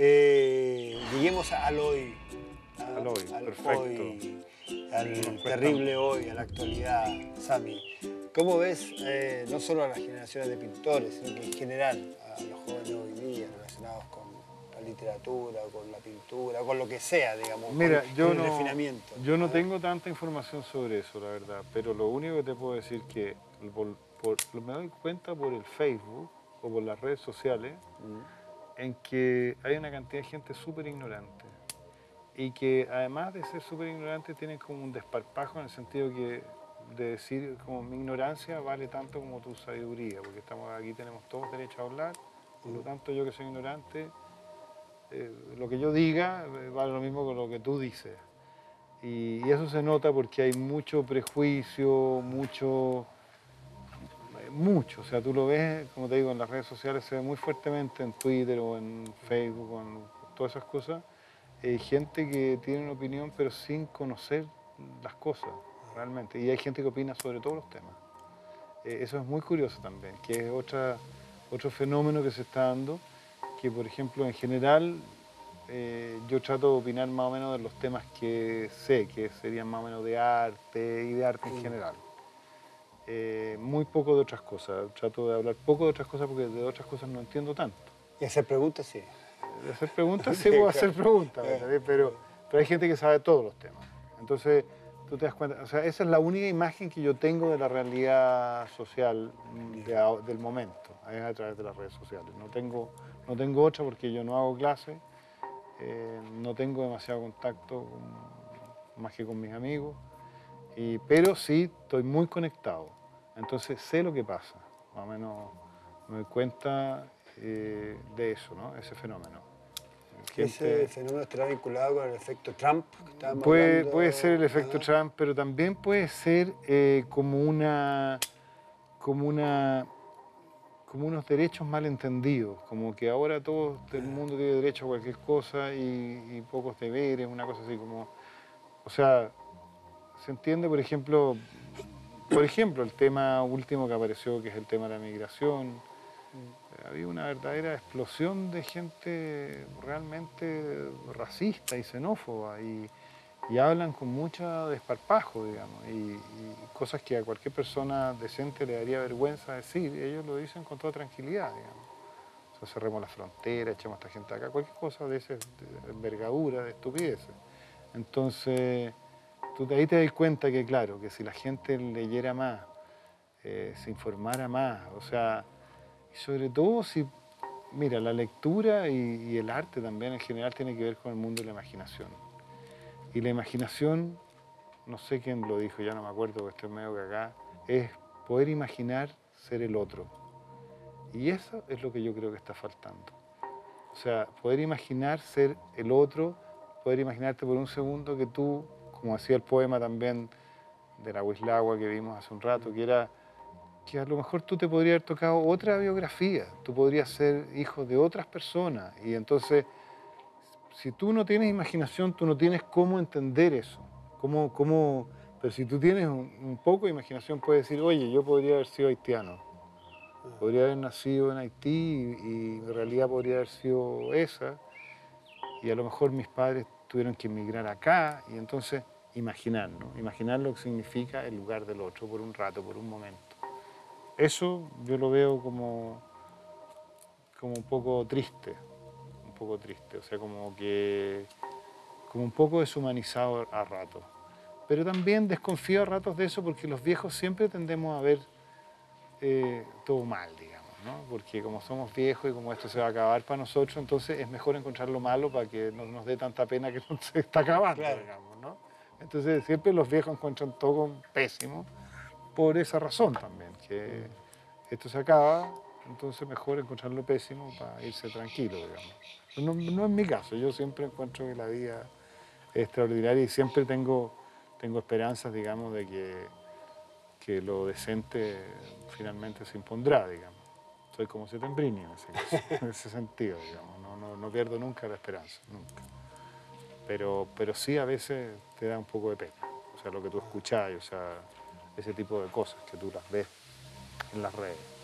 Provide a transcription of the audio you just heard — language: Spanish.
Eh, lleguemos al hoy. Al hoy, perfecto. al terrible hoy, a la actualidad, Sami. ¿Cómo ves eh, no solo a las generaciones de pintores, sino que en general a los jóvenes hoy día relacionados con la literatura, con la pintura, con lo que sea, digamos, Mira, con, yo el no, refinamiento? Yo no tengo tanta información sobre eso, la verdad, pero lo único que te puedo decir que por, me doy cuenta por el Facebook o por las redes sociales mm. En que hay una cantidad de gente súper ignorante y que además de ser súper ignorante tienen como un desparpajo en el sentido que de decir como mi ignorancia vale tanto como tu sabiduría, porque estamos aquí tenemos todos derecho a hablar, por lo mm. tanto yo que soy ignorante, eh, lo que yo diga eh, vale lo mismo que lo que tú dices. y eso se nota porque hay mucho prejuicio, mucho mucho, o sea, tú lo ves, como te digo, en las redes sociales se ve muy fuertemente en Twitter o en Facebook, o en todas esas cosas, hay gente que tiene una opinión pero sin conocer las cosas realmente, y hay gente que opina sobre todos los temas. Eh, eso es muy curioso también, que es otra, otro fenómeno que se está dando, que por ejemplo en general eh, yo trato de opinar más o menos de los temas que sé, que serían más o menos de arte y de arte en general. Eh, muy poco de otras cosas. Trato de hablar poco de otras cosas porque de otras cosas no entiendo tanto. Y hacer preguntas, sí. De hacer preguntas, sí puedo hacer preguntas, pero, pero hay gente que sabe todos los temas. Entonces, tú te das cuenta, o sea, esa es la única imagen que yo tengo de la realidad social del momento, es a través de las redes sociales. No tengo, no tengo otra porque yo no hago clase, eh, no tengo demasiado contacto más que con mis amigos, y, pero sí estoy muy conectado. Entonces sé lo que pasa, más o menos me doy cuenta eh, de eso, ¿no? ese fenómeno. ¿Ese fenómeno estará vinculado con el efecto Trump? puede, puede ser el efecto Trump, pero también puede ser eh, como una como una como unos derechos mal entendidos, como que ahora todo el mundo tiene derecho a cualquier cosa y, y pocos deberes, una cosa así como, o sea, se entiende, por ejemplo, por ejemplo, el tema último que apareció, que es el tema de la migración, mm. había una verdadera explosión de gente realmente racista y xenófoba y, hablan con mucho desparpajo, digamos, y, cosas que a cualquier persona decente le daría vergüenza decir, ellos lo dicen con toda tranquilidad, digamos. O cerremos la frontera, echemos a esta gente acá, cualquier cosa de esa envergadura, de estupideces. Entonces, tú de ahí te das cuenta que, claro, que si la gente leyera más, eh, se informara más, o sea, y sobre todo si, mira, la lectura y, el arte también en general tiene que ver con el mundo de la imaginación. Y la imaginación, no sé quién lo dijo, ya no me acuerdo, porque estoy medio que acá, es poder imaginar ser el otro. Y eso es lo que yo creo que está faltando. O sea, poder imaginar ser el otro, poder imaginarte por un segundo que tú como decía el poema también de la Huislagua que vimos hace un rato, que era que a lo mejor tú te podrías haber tocado otra biografía, tú podrías ser hijo de otras personas. Y entonces si tú no tienes imaginación, tú no tienes cómo entender eso, cómo, cómo, pero si tú tienes un, poco de imaginación puedes decir, oye, yo podría haber sido haitiano, podría haber nacido en Haití y, en realidad podría haber sido esa y a lo mejor mis padres tuvieron que emigrar acá y entonces imaginar, Imaginar lo que significa el lugar del otro por un rato, por un momento. Eso yo lo veo como, como un poco triste, un poco triste, o sea, como que como un poco deshumanizado a ratos. Pero también desconfío a ratos de eso porque los viejos siempre tendemos a ver eh, todo mal, digamos porque como somos viejos y como esto se va a acabar para nosotros, entonces es mejor encontrar lo malo para que no nos dé tanta pena que no se está acabando, digamos, ¿no? Entonces siempre los viejos encuentran todo pésimo por esa razón también, que esto se acaba, entonces mejor encontrar lo pésimo para irse tranquilo, digamos. No, no es mi caso, yo siempre encuentro que la vida es extraordinaria y siempre tengo, tengo esperanzas, digamos, de que, que lo decente finalmente se impondrá, digamos soy como Setembrini en ese, en ese sentido, digamos. No, no, pierdo nunca la esperanza, nunca. Pero, pero sí a veces te da un poco de pena. O sea, lo que tú escuchás, o sea, ese tipo de cosas que tú las ves en las redes.